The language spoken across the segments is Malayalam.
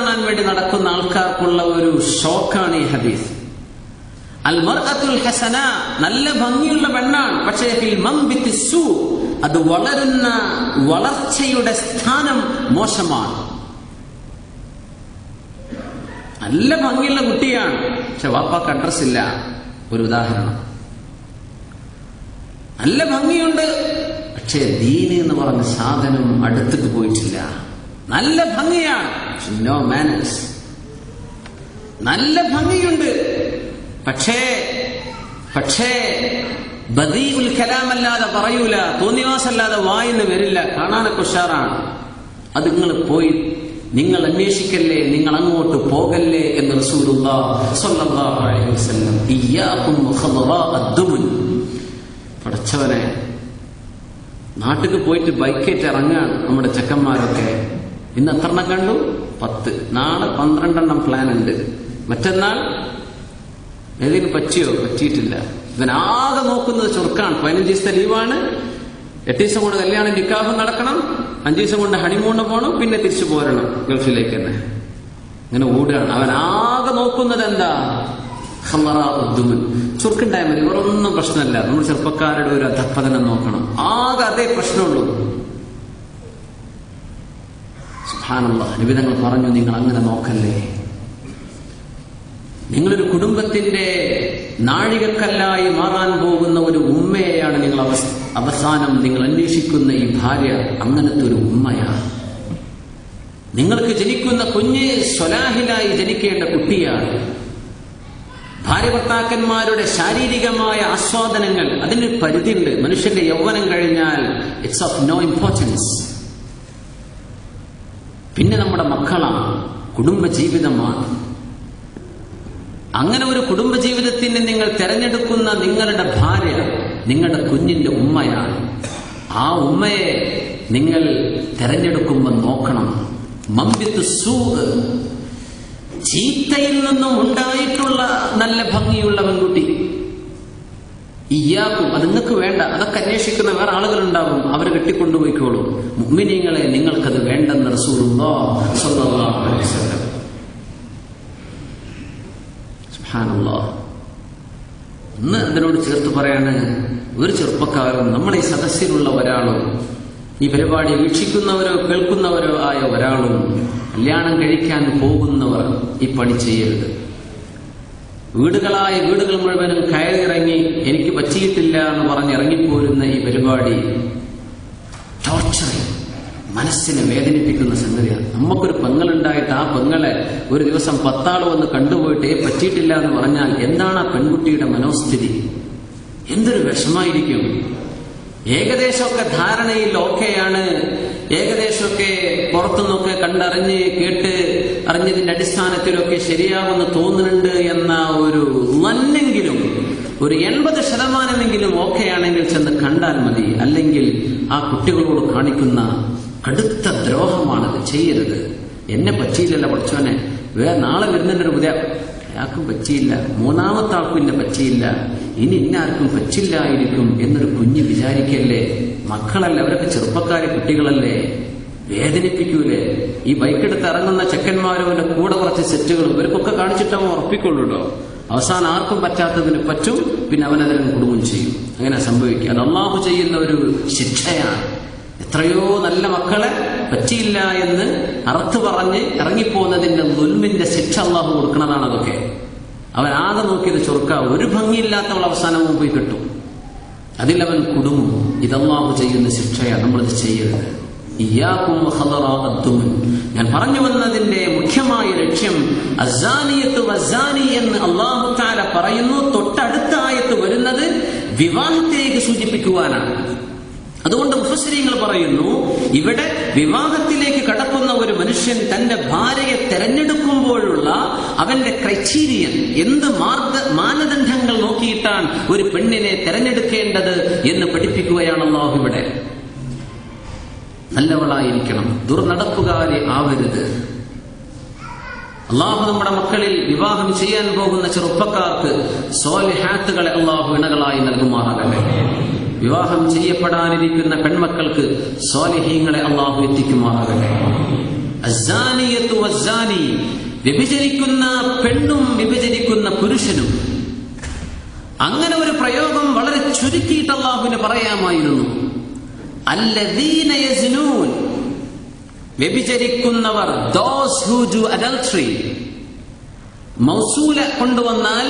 കാണാൻ വേണ്ടി നടക്കുന്ന ആൾക്കാർക്കുള്ള ഒരു ഷോക്കാണ് ഈ ഹദീസ്. അൽ മർഅത്തുൽ ഹസന നല്ല ഭംഗിയുള്ള പെണ്ണാണ്. പക്ഷേ അത് വളരുന്ന വളർച്ചയുടെ സ്ഥാനം മോശമാണ്. നല്ല ഭംഗിയുള്ള കുട്ടിയാണ്. പക്ഷെ വാപ്പാക്ക് അഡ്രസ് ഇല്ല. ഒരു ഉദാഹരണം. നല്ല ഭംഗിയുണ്ട്. പക്ഷേ ദീന് എന്ന് പറഞ്ഞ സാധനം അടുത്തിട്ട് പോയിട്ടില്ല. നല്ല ഭംഗിയാണ്. നോ മാനേഴ്സ് നല്ല ഭംഗിയുണ്ട്. പക്ഷേ പക്ഷേ ബദീഉൽ കലാമല്ലാതെ പറയൂല. തോന്നിവാസല്ലാതെ വായിന്ന് വരില്ല. കാണാനൊക്കെ ഉഷാറാണ്. അത് നിങ്ങൾ പോയി നിങ്ങൾ അന്വേഷിക്കല്ലേ നിങ്ങൾ അങ്ങോട്ട് പോകല്ലേ എന്ന് പഠിച്ചവനെ നാട്ടിൽ പോയിട്ട് ബൈക്കേറ്റ് ഇറങ്ങാൻ നമ്മുടെ ചെക്കന്മാരൊക്കെ ഇന്ന് എത്ര എണ്ണം കണ്ടു? പത്ത്. നാളെ പന്ത്രണ്ടെണ്ണം പ്ലാൻ ഉണ്ട്. മറ്റന്നാൾ ഏതെങ്കിലും പറ്റിയോ? പറ്റിയിട്ടില്ല. ഇവനാകെ നോക്കുന്നത് ചുർക്കാണ്. പതിനഞ്ച് ദിവസത്തെ ലീവാണ് എട്ട് ദിവസം കൊണ്ട് കല്യാണം നിക്കാഹം നടക്കണം. അഞ്ചു ദിവസം കൊണ്ട് ഹണിമൂണ് പോകണം പിന്നെ തിരിച്ചു പോരണം. ഗൾഫിലേക്ക് തന്നെ. ഇങ്ങനെ ഓടുകയാണ്. അവനാകെ നോക്കുന്നത് എന്താ? ഹമറുദ്ദുമൻ ചുർക്കുണ്ടായ മതി. വേറൊന്നും പ്രശ്നമല്ല. നമ്മൾ ചെറുപ്പക്കാരുടെ ഒരു അധപ്പതനം നോക്കണം. ആകെ അതേ പ്രശ്നമുള്ളൂ. സുഹാനുള്ള നിബിധങ്ങൾ പറഞ്ഞു നിങ്ങൾ അങ്ങനെ നോക്കല്ലേ? നിങ്ങളൊരു കുടുംബത്തിന്റെ നാഴികക്കല്ലായി മാറാൻ പോകുന്ന ഒരു ഉമ്മയെയാണ് നിങ്ങൾ അവസ് അവസാനം നിങ്ങൾ അന്വേഷിക്കുന്ന ഈ ഭാര്യ അങ്ങനത്തെ ഒരു ഉമ്മയാണ് നിങ്ങൾക്ക് ജനിക്കുന്ന കുഞ്ഞ് സ്വലാഹിലായി ജനിക്കേണ്ട കുട്ടിയാണ്. ഭാര്യ ഭർത്താക്കന്മാരുടെ ശാരീരികമായ ആസ്വാദനങ്ങൾ അതിന് പരിധിയുണ്ട്. മനുഷ്യന്റെ യൗവനം കഴിഞ്ഞാൽ ഇറ്റ്സ് ഓഫ് നോ ഇമ്പോർട്ടൻസ് പിന്നെ നമ്മുടെ മക്കളാണ് കുടുംബജീവിതമാണ്. അങ്ങനെ ഒരു കുടുംബജീവിതത്തിന് നിങ്ങൾ തെരഞ്ഞെടുക്കുന്ന നിങ്ങളുടെ ഭാര്യ നിങ്ങളുടെ കുഞ്ഞിന്റെ ഉമ്മയാണ്. ആ ഉമ്മയെ നിങ്ങൾ തെരഞ്ഞെടുക്കുമ്പോൾ നോക്കണം. മമ്പിത്ത് സൂ ചീത്തയിൽ നിന്നും ഉണ്ടായിട്ടുള്ള നല്ല ഭംഗിയുള്ള പെൺകുട്ടി. ഇയാക്കും അത് നിങ്ങൾക്ക് വേണ്ട. അതൊക്കെ അന്വേഷിക്കുന്ന വേറെ ആളുകളുണ്ടാകും അവർ കെട്ടിക്കൊണ്ടുപോയിക്കോളും. മുഗ്മിനീങ്ങളെ നിങ്ങൾക്കത് വേണ്ടെന്ന് റസൂറുണ്ടോ ഒന്ന് അതിനോട് ചേർത്ത് പറയാണ് ഒരു ചെറുപ്പക്കാരും നമ്മളെ സദസ്സിലുള്ള ഒരാളും ഈ പരിപാടി വീക്ഷിക്കുന്നവരോ കേൾക്കുന്നവരോ ആയ ഒരാളും കല്യാണം കഴിക്കാൻ പോകുന്നവർ ഈ പണി ചെയ്യരുത്. വീടുകളായ വീടുകൾ മുഴുവനും കയറിയിറങ്ങി എനിക്ക് പറ്റിയിട്ടില്ല എന്ന് പറഞ്ഞ് ഇറങ്ങിപ്പോരുന്ന ഈ പരിപാടി ടോർച്ചറിങ് മനസ്സിനെ വേദനിപ്പിക്കുന്ന സംഗതിയാണ്. നമുക്കൊരു പെങ്ങളുണ്ടായിട്ട് ആ പെങ്ങളെ ഒരു ദിവസം പത്താൾ വന്ന് കണ്ടുപോയിട്ട് "ഏ, പറ്റിയിട്ടില്ല എന്ന് പറഞ്ഞാൽ എന്താണ് ആ പെൺകുട്ടിയുടെ മനോസ്ഥിതി? എന്തൊരു വിഷമായിരിക്കും? ഏകദേശമൊക്കെ ധാരണയിൽ ഓക്കെയാണ്. ഏകദേശമൊക്കെ പുറത്തുനിന്നൊക്കെ കണ്ടറിഞ്ഞ് കേട്ട് അറിഞ്ഞതിന്റെ അടിസ്ഥാനത്തിലൊക്കെ ശരിയാവുമെന്ന് തോന്നുന്നുണ്ട് എന്ന ഒരു നല്ലെങ്കിലും ഒരു എൺപത് ശതമാനമെങ്കിലും ഓക്കെ ആണെങ്കിൽ ചെന്ന് കണ്ടാൽ മതി. അല്ലെങ്കിൽ ആ കുട്ടികളോട് കാണിക്കുന്ന കടുത്ത ദ്രോഹമാണത്. ചെയ്യരുത്. എന്നെ പറ്റിയില്ലല്ലോ പഠിച്ചോനെ വേ നാളെ വരുന്നതിന്റെ പുതിയ അയാൾക്കും പറ്റിയില്ല. മൂന്നാമത്തെ ആൾക്കും ഇന്നെ പറ്റിയില്ല. ഇനി ഇന്നാർക്കും പറ്റില്ലായിരിക്കും എന്നൊരു കുഞ്ഞ് വിചാരിക്കല്ലേ? മക്കളല്ലേ? അവരൊക്കെ ചെറുപ്പക്കാരെ കുട്ടികളല്ലേ? വേദനിപ്പിക്കൂലേ? ഈ ബൈക്കെടുത്ത് ഇറങ്ങുന്ന ചെക്കന്മാരും കൂടെ കുറച്ച് സെറ്റുകളും ഇവർക്കൊക്കെ കാണിച്ചിട്ട് ഉറപ്പിക്കൊള്ളൂട്ടോ അവസാനം ആർക്കും പറ്റാത്തതിന് പറ്റും പിന്നെ അവനതിനും കുടുംബം ചെയ്യും. അങ്ങനെ സംഭവിക്കുക. അത് അള്ളാഹു ചെയ്യുന്ന ഒരു ശിക്ഷയാണ്. എത്രയോ നല്ല മക്കളെ പറ്റിയില്ല എന്ന് അറുത്തു പറഞ്ഞ് ഇറങ്ങിപ്പോകുന്നതിന്റെ ദുൽമിന്റെ ശിക്ഷ അള്ളാഹു കൊടുക്കണതാണ് അതൊക്കെ. അവൻ ആകെ നോക്കിയത് ചൊറുക്ക. ഒരു ഭംഗിയില്ലാത്തവൾ അവസാനവും പോയി കിട്ടും. അതിലവൻ കുടുങ്ങും. ഇതല്ലാഹു ചെയ്യുന്ന ശിക്ഷയാണ്. നമ്മളിത് ചെയ്യരുത്. ഖദറാഅദ്ദുമൻ. ഞാൻ പറഞ്ഞു വന്നതിന്റെ മുഖ്യമായ ലക്ഷ്യം അസാനിയത്ത് വസാനി എന്ന് അള്ളാഹു താല പറയുന്നു. തൊട്ടടുത്ത ആയത്ത് വരുന്നത് വിവാഹത്തിലേക്ക് സൂചിപ്പിക്കുവാനാണ്. അതുകൊണ്ട് മുഫസ്രീങ്ങൾ പറയുന്നു ഇവിടെ വിവാഹത്തിലേക്ക് കടക്കുന്ന ഒരു മനുഷ്യൻ തന്റെ ഭാര്യയെ തെരഞ്ഞെടുക്കുമ്പോഴുള്ള അവന്റെ ക്രൈറ്റീരിയൻ എന്ത് മാർഗ മാനദണ്ഡങ്ങൾ നോക്കിയിട്ടാണ് ഒരു പെണ്ണിനെ തെരഞ്ഞെടുക്കേണ്ടത് എന്ന് പഠിപ്പിക്കുകയാണ് അള്ളാഹു ഇവിടെ. നല്ലവളായിരിക്കണം. ദുർനടപ്പുകാരെ ആവരുത്. അള്ളാഹു നമ്മുടെ മക്കളിൽ വിവാഹം ചെയ്യാൻ പോകുന്ന ചെറുപ്പക്കാർക്ക് സോലിഹാത്തുകളെ അള്ളാഹു ഇണകളായി നൽകുമാറാകട്ടെ. വിവാഹം ചെയ്യപ്പെടാനിരിക്കുന്ന പെൺമക്കൾക്ക് സോലിഹീങ്ങളെ അള്ളാഹു എത്തിക്കുമാറാകട്ടെ. വ്യഭിചരിക്കുന്ന പെണ്ണും വിഭജനിക്കുന്ന പുരുഷനും. അങ്ങനെ ഒരു പ്രയോഗം വളരെ ചുരുക്കിയിട്ട് അള്ളാഹുവിന് പറയാമായിരുന്നു. അല്ലദീന യസ്നൂൻ വ്യഭിചരിക്കുന്നവർ ദോസ് ഹു ഡു അഡൽട്രി മൗസൂല കൊണ്ടുവന്നാൽ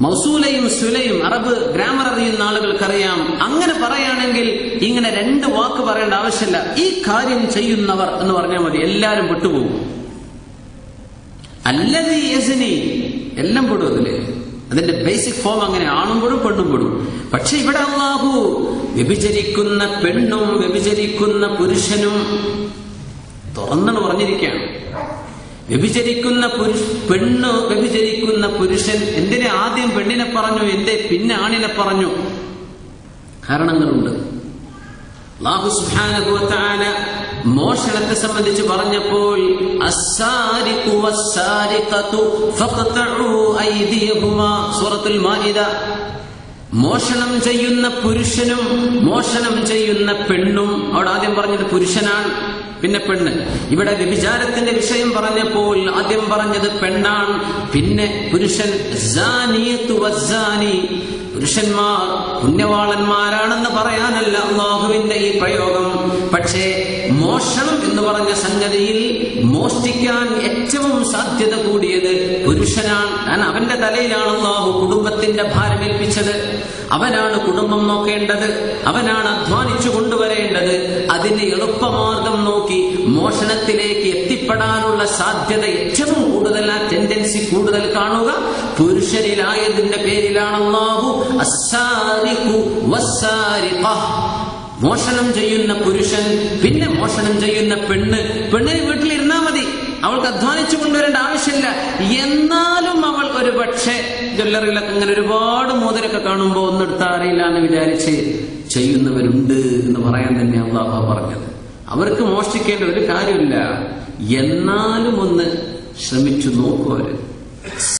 മൗസൂലയും സുലയും അറബ് ഗ്രാമർ അറിയുന്ന ആളുകൾക്കറിയാം. അങ്ങനെ പറയുകയാണെങ്കിൽ ഇങ്ങനെ രണ്ട് വാക്ക് പറയേണ്ട ആവശ്യമില്ല. ഈ കാര്യം ചെയ്യുന്നവർ എന്ന് പറഞ്ഞാൽ മതി. എല്ലാവരും വിട്ടുപോകും അല്ലത് യസിനി. എല്ലാം പെടും അതിന്റെ ബേസിക് ഫോം അങ്ങനെ ആണും പെടും പെണ്ണും പെടും. പക്ഷെ ഇവിടെ അള്ളാഹു വ്യഭിചരിക്കുന്ന പെണ്ണും വ്യഭിചരിക്കുന്ന പുരുഷനും തുറന്നു പറഞ്ഞിരിക്കുകയാണ്. വ്യഭിചരിക്കുന്ന പുരുഷ പെണ്ണ് വ്യഭിചരിക്കുന്ന പുരുഷൻ എന്തിനെ ആദ്യം പെണ്ണിനെ പറഞ്ഞു എന്തേ പിന്നെ ആണിനെ പറഞ്ഞു? കാരണങ്ങളുണ്ട്. തആല മോഷണത്തെ സംബന്ധിച്ച് പറഞ്ഞപ്പോൾ സൂറത്തുൽ മാഇദ. മോഷണം ചെയ്യുന്ന പുരുഷനും മോഷണം ചെയ്യുന്ന പെണ്ണും അവിടെ ആദ്യം പറഞ്ഞത് പുരുഷനാണ് പിന്നെ പെണ്ണ്. ഇവിടെ വ്യഭിചാരത്തിന്റെ വിഷയം പറഞ്ഞപ്പോൾ ആദ്യം പറഞ്ഞത് പെണ്ണാണ് പിന്നെ പുരുഷൻ പുരുഷന്മാർ പുണ്യവാളന്മാരാണെന്ന് പറയാനല്ല അള്ളാഹുവിന്റെ ഈ പ്രയോഗം. പക്ഷേ മോഷണം എന്ന് പറഞ്ഞ സംഗതിയിൽ മോഷ്ടിക്കാൻ ഏറ്റവും സാധ്യത കൂടിയത് കാരണം അവന്റെ തലയിലാണ് അള്ളാഹു കുടുംബത്തിന്റെ ഭാരമേൽപ്പിച്ചത് അവനാണ് കുടുംബം നോക്കേണ്ടത്. അവനാണ് അധ്വാനിച്ചു കൊണ്ടുവരേണ്ടത്. അതിന്റെ എളുപ്പമാർഗം നോക്കി മോഷണത്തിലേക്ക് എത്തിപ്പെടാനുള്ള സാധ്യത ഏറ്റവും കൂടുതൽ ആ ടെൻഡൻസി കൂടുതൽ കാണുക. പുരുഷരിലായതിന്റെ പേരിലാണ് മോഷണം ചെയ്യുന്ന പുരുഷൻ പിന്നെ മോഷണം ചെയ്യുന്ന പെണ്ണ്. പെണ്ണിന് വീട്ടിലിരുന്നാ അവൾക്ക് അധ്വാനിച്ചു കൊണ്ടുവരേണ്ട ആവശ്യമില്ല. എന്നാലും അവൾ ഒരു പക്ഷേ ജ്വല്ലറിയിലൊക്കെ ഇങ്ങനെ ഒരുപാട് മോതിരൊക്കെ കാണുമ്പോൾ ഒന്നെടുത്താ അറിയില്ല എന്ന് വിചാരിച്ച് ചെയ്യുന്നവരുണ്ട് എന്ന് പറയാൻ തന്നെ അള്ളാഹ പറഞ്ഞത്. അവർക്ക് മോഷ്ടിക്കേണ്ട ഒരു കാര്യമില്ല. എന്നാലും ഒന്ന് ശ്രമിച്ചു നോക്കൂ അവർ.